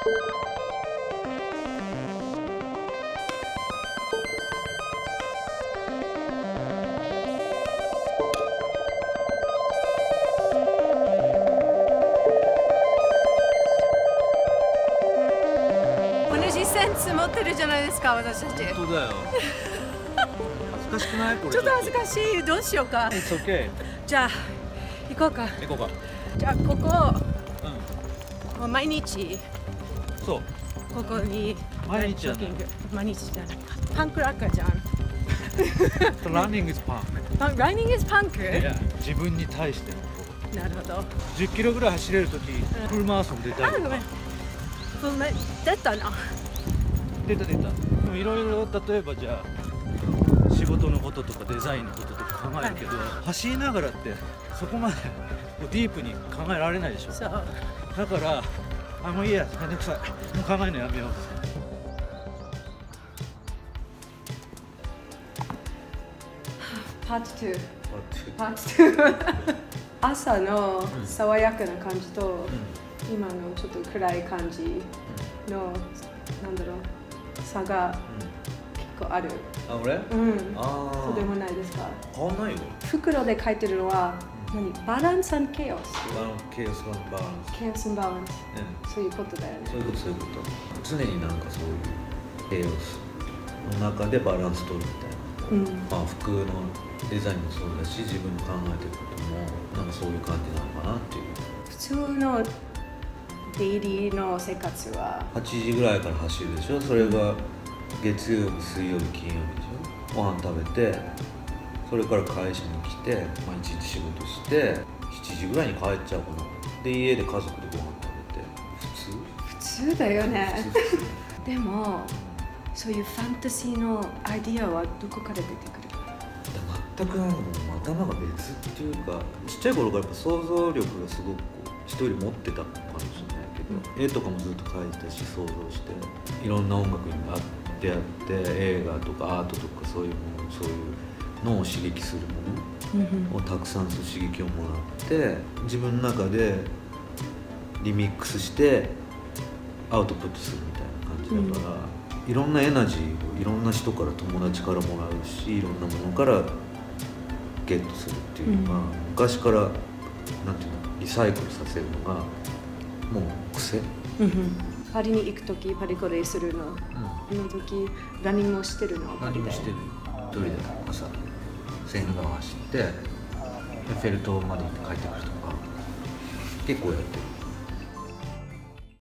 同じセンス持ってるじゃないですか私たち。本当だよ。恥ずかしくない？これ。ちょっと恥ずかしい。どうしようか。okay じゃあ行こうか。行こうか。じゃあここ。うん。もう毎日そう。ここに毎日じゃ毎日じゃない。パンクラッカーじゃん。Running is punk パン。ランニング is パンク？いや自分に対しての。なるほど。10キロぐらい走れるときフルマラソン出たりあごめん。ごめん出たな。出た出た。でもいろいろ例えばじゃあ仕事のこととかデザインのこととか考えるけど、走りながらってそこまでこうディープに考えられないでしょ。そう。だからあもういいや。めんどくさい。もう考えるのやめよう。パート2パート2朝の爽やかな感じと、今のちょっと暗い感じの、なんだろう差が結構ある。あ俺？うん。あそうでもないですか？変わんないよ。袋で書いてるのは何？バランス and ケオスバランケースバランス、ケオスバランスうん、そういうことだよね。そういうことそういうこと。常になんかそういうケースの中でバランス取るみたいな。うん。まあ服のデザインもそうだし自分の考えてることもなんかそういう感じなのかなっていう。普通のデイリーの生活は。8時ぐらいから走るでしょ。それが月曜日水曜日金曜日でしょ。ご飯食べてそれから会社に来て、まあ、一日仕事して7時ぐらいに帰っちゃうかな。で家で家族でご飯食べて。普通？普通だよね。でもそういうファンタジーのアイディアはどこから出てくる？全くなんかもう頭が別っていうかちっちゃい頃からやっぱ想像力がすごく人より持ってたかもしれないけど、絵とかもずっと描いてたし想像していろんな音楽にあってあって映画とかアートとかそういうものそういう脳を刺激するものをたくさんそう刺激をもらって自分の中でリミックスしてアウトプットするみたいな感じだから、いろんなエナジーをいろんな人から友達からもらうしいろんなものからゲットするっていうのが、うん。昔からなんていうのリサイクルさせるのがもう癖、パリに行く時パリコレするのの時ランニングをしてるのパリもしてる一人で朝線路走ってフェル塔まで行って帰ってくるとか結構やってる。